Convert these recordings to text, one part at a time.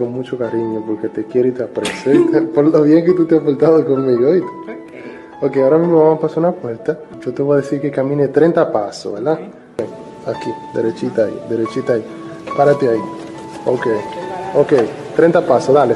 con mucho cariño porque te quiero y te aprecio. Por lo bien que tú te has portado conmigo, ahora mismo vamos a pasar una puerta. Yo te voy a decir que camine 30 pasos, ¿verdad? Aquí, derechita ahí, derechita ahí. Párate ahí. Ok, ok, 30 pasos, dale.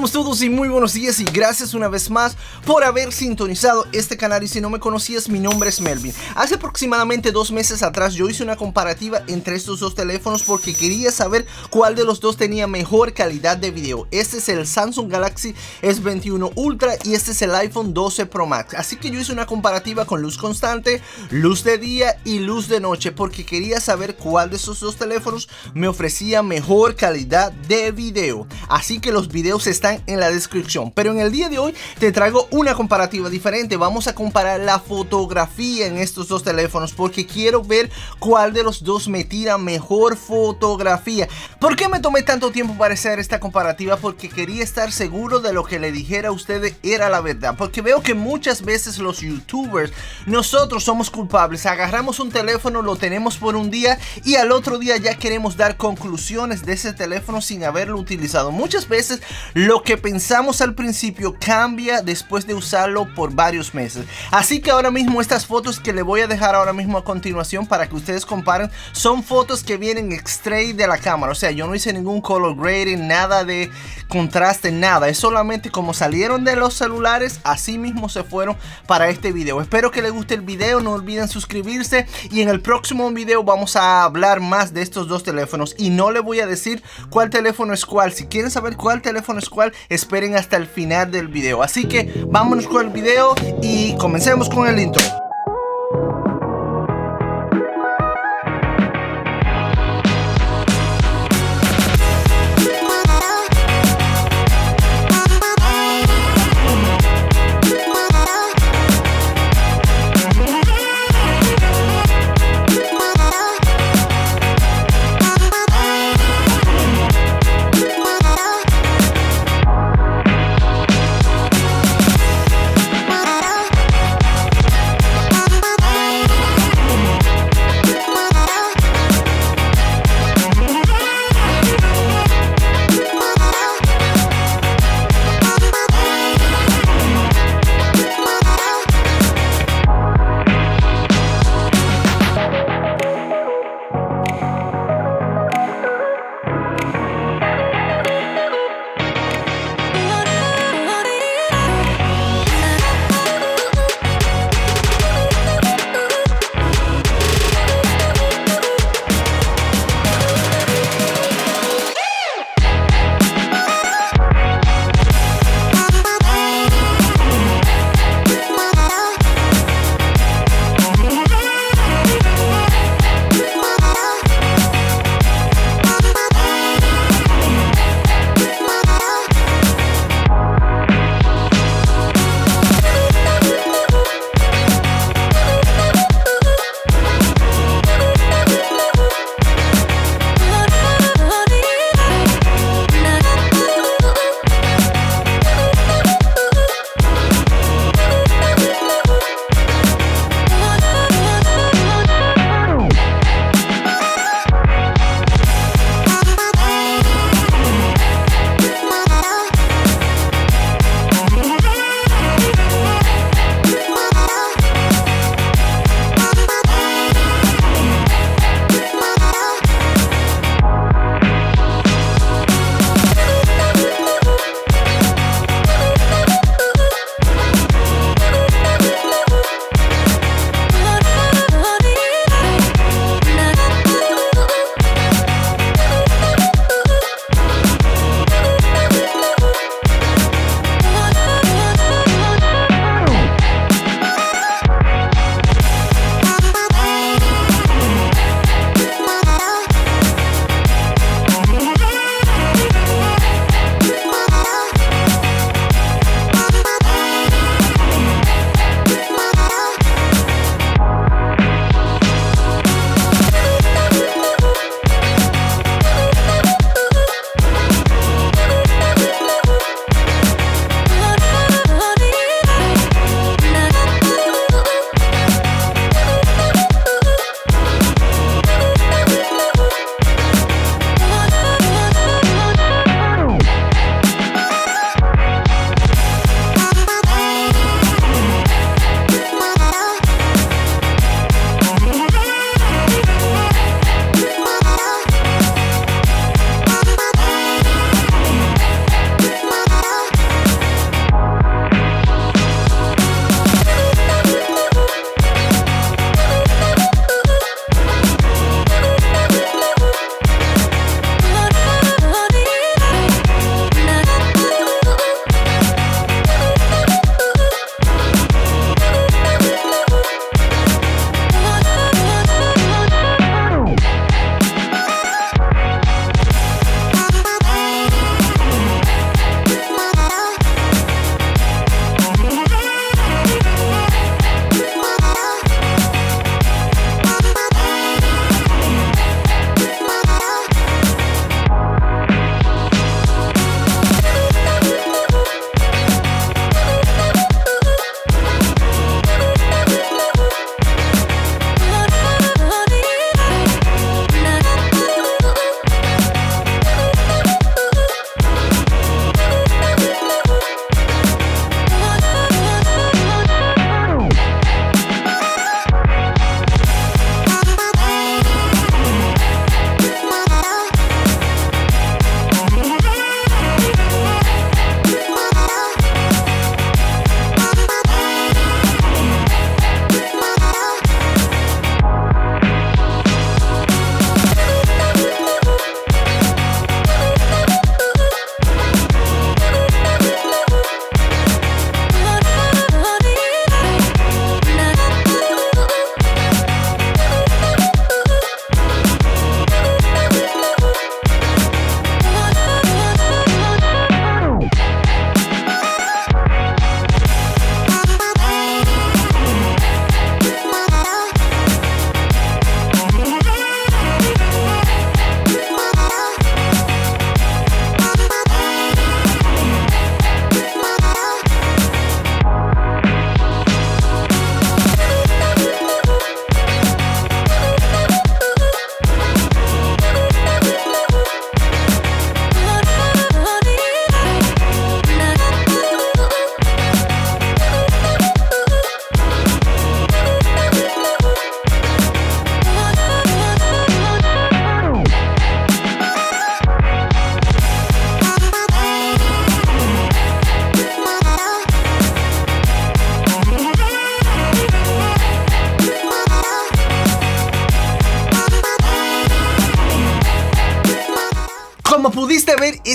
Estamos todos? Y muy buenos días y gracias una vez más por haber sintonizado este canal y si no me conocías mi nombre es Melvin. Hace aproximadamente dos meses atrás yo hice una comparativa entre estos dos teléfonos porque quería saber cuál de los dos tenía mejor calidad de video. Este es el Samsung Galaxy S21 Ultra y este es el iPhone 12 Pro Max. Así que yo hice una comparativa con luz constante, luz de día y luz de noche porque quería saber cuál de esos dos teléfonos me ofrecía mejor calidad de video. Así que los videos están en la descripción. Pero en el día de hoy te traigo una comparativa diferente. Vamos a comparar la fotografía en estos dos teléfonos porque quiero ver cuál de los dos me tira mejor fotografía. ¿Por qué me tomé tanto tiempo para hacer esta comparativa? Porque quería estar seguro de lo que le dijera a ustedes era la verdad. Porque veo que muchas veces los youtubers, nosotros somos culpables. Agarramos un teléfono, lo tenemos por un día y al otro día ya queremos dar conclusiones de ese teléfono sin haberlo utilizado. Muchas veces lo que pensamos al principio cambia después de usarlo por varios meses. Así que ahora mismo estas fotos que le voy a dejar ahora mismo a continuación para que ustedes comparen son fotos que vienen extraídas de la cámara. O sea, yo no hice ningún color grading, nada de contraste, nada. Es solamente como salieron de los celulares, así mismo se fueron para este video. Espero que les guste el video, no olviden suscribirse y en el próximo video vamos a hablar más de estos dos teléfonos y no les voy a decir cuál teléfono es cuál. Si quieren saber cuál teléfono es cuál, esperen hasta el final del video. Así que vámonos con el video y comencemos con el intro.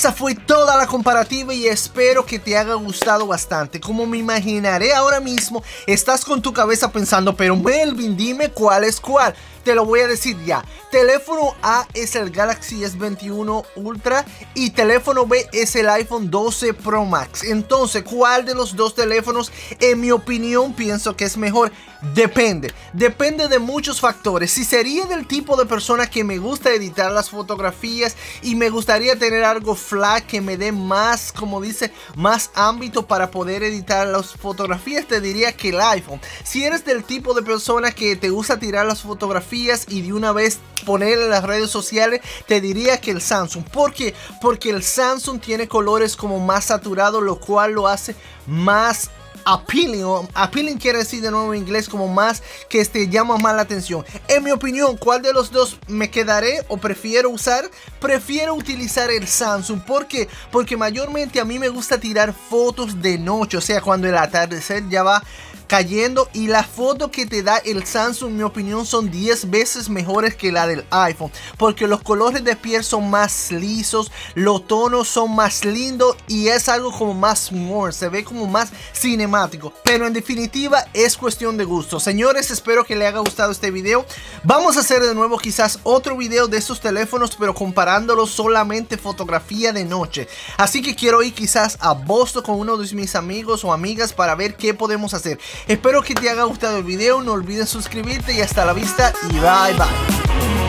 Esa fue toda la comparativa y espero que te haya gustado bastante. Como me imaginaré ahora mismo, estás con tu cabeza pensando, pero Melvin, dime cuál es cuál. Te lo voy a decir ya. Teléfono A es el Galaxy S21 Ultra y teléfono B es el iPhone 12 Pro Max. Entonces, ¿cuál de los dos teléfonos, en mi opinión, pienso que es mejor? Depende. Depende de muchos factores. Si sería del tipo de persona que me gusta editar las fotografías y me gustaría tener algo flat que me dé más, como dice, más ámbito para poder editar las fotografías, te diría que el iPhone. Si eres del tipo de persona que te gusta tirar las fotografías, y de una vez poner en las redes sociales, te diría que el Samsung. ¿Por qué? Porque el Samsung tiene colores como más saturados, lo cual lo hace más appealing. appealing quiere decir de nuevo en inglés como más que este llama más la atención. En mi opinión, ¿cuál de los dos me quedaré o prefiero usar? Prefiero utilizar el Samsung. ¿Por qué? Porque mayormente a mí me gusta tirar fotos de noche. O sea, cuando el atardecer ya va cayendo y la foto que te da el Samsung en mi opinión son 10 veces mejores que la del iPhone porque los colores de piel son más lisos los tonos son más lindos y es algo como más more se ve como más cinemático. Pero en definitiva es cuestión de gusto. Señores espero que les haya gustado este video. Vamos a hacer de nuevo quizás otro video de estos teléfonos pero comparándolos solamente fotografía de noche. Así que quiero ir quizás a Boston con uno de mis amigos o amigas para ver qué podemos hacer Espero que te haya gustado el video, no olvides suscribirte y hasta la vista y bye bye.